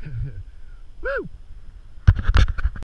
Woo!